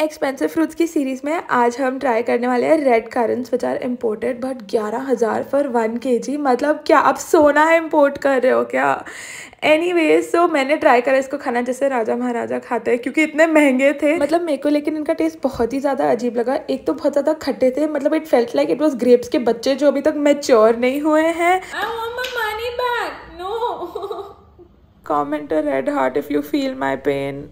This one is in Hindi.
एक्सपेंसिव फ्रूट्स की सीरीज़ में आज हम ट्राई करने वाले हैं red currants which are imported but ग्यारह हज़ार फॉर वन के जी मतलब क्या आप सोना इम्पोर्ट कर रहे हो क्या? एनी वेज सो मैंने ट्राई करा इसको खाना जैसे राजा महाराजा खाते हैं क्योंकि इतने महँगे थे। मतलब मेरे को लेकिन इनका टेस्ट बहुत ही ज़्यादा अजीब लगा। एक तो बहुत ज़्यादा खट्टे थे मतलब it felt like it was grapes के बच्चे जो अभी तक मेच्योर नहीं हुए हैं। Comment red heart if you feel my pain